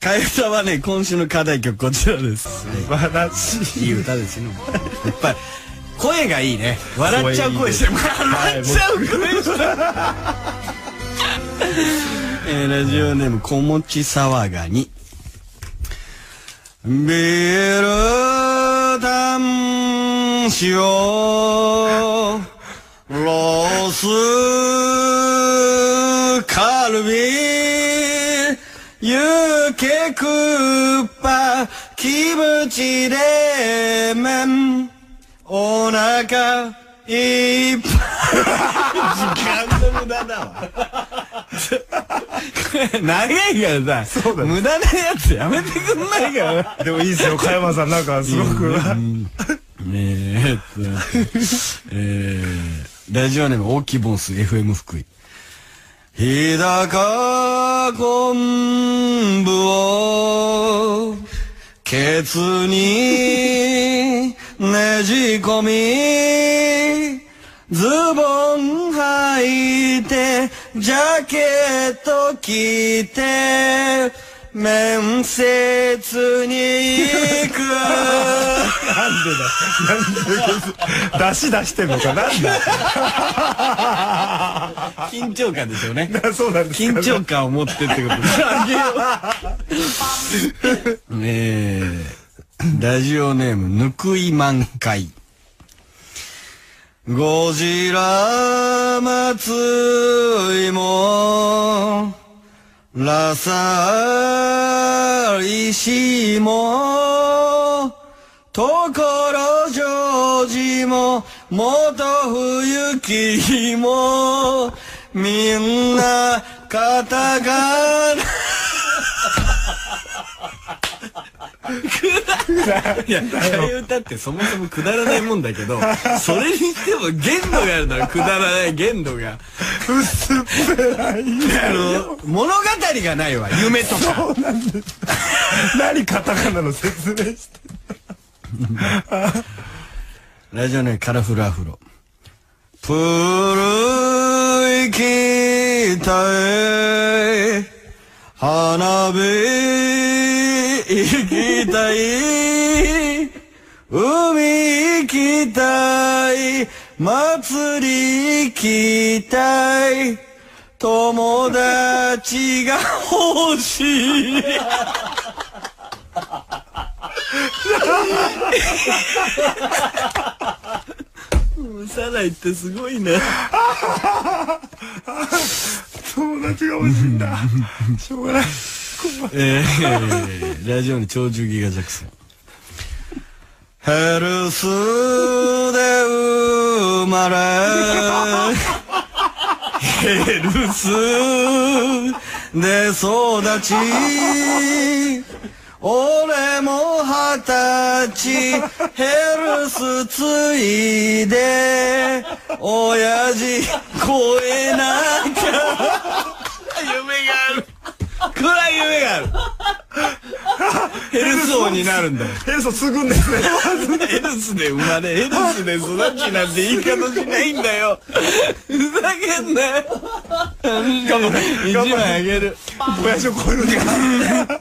替え歌はね、今週の課題曲こちらです。素晴らしい。いい歌ですよ。やっぱり、声がいいね。笑っちゃう声してる。笑っちゃう声してる。えー、ラジオネーム、小持騒がに。ビール男子をロースユケクッパキムチ冷麺お腹いっぱい時間の無駄だわ長いからさそうだね無駄なやつやめてくんないからでもいいですよ、加山さん。なんかすごく。えーっと、えー、ラジオネーム大木ボンス FM 福井。日高昆布をケツにねじ込みズボン履いてジャケット着て面接に行く。なんでだなんで出し出してんのか。なんだ緊張感でしょうね そうなんですか緊張感を持ってってことです。えー、ラジオネーム、ぬくい満開。ゴジラ祭りも、ラサ石も、ところジョージも、元冬木も、みんな、カタカナ。いや、替え歌ってそもそもくだらないもんだけど、それにしても限度があるだろ、くだらない限度が。薄っぺらい。あの、物語がないわ、夢とか。そうなんです。何カタカナの説明して。ラジオネームカラフルアフロ。プルイキタへ花火行きたい海行きたい祭り行きたい友達が欲しいサライってすごいね。友達が欲しいんだ。しょうがない。えー、ラジオに長寿ギガジャクソン。ヘルスで生まれ、ヘルスで育ち、俺も二十歳、ヘルスついで、親父超えなきゃ。夢がある。ヘルス王になるんだよ。ヘルソ継ぐんですね。ヘルスで生まれ、ヘルスで育ちなんて言い方しないんだよ。ふざけんなよ。一枚あげる。親父を超えるんだ。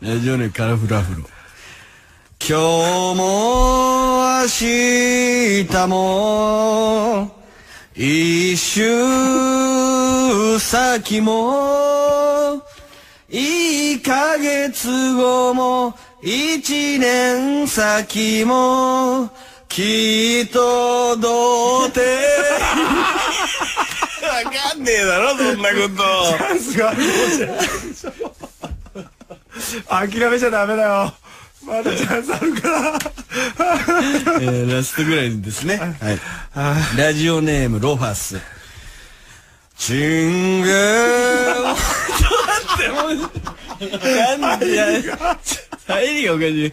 ラジオネカラフルアフロ。今日も明日も一週先も一ヶ月後も一年先もきっと童貞わかんねえだろそんなこと。チャンスがあるかもしれない。諦めちゃダメだよ。まだチャンスあるから。えー、ラストぐらいですね。はい。ラジオネームロファス。チンゲー。なんでや、入りがおかしい。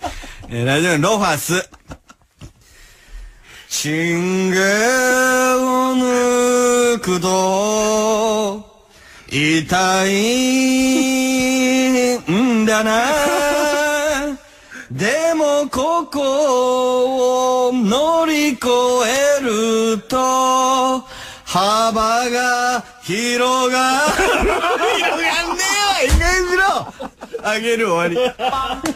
えー、ラジオネームロファス。チンゲを抜くと、痛いんだな。でもここを乗り越えると幅が広がるあげる終わり。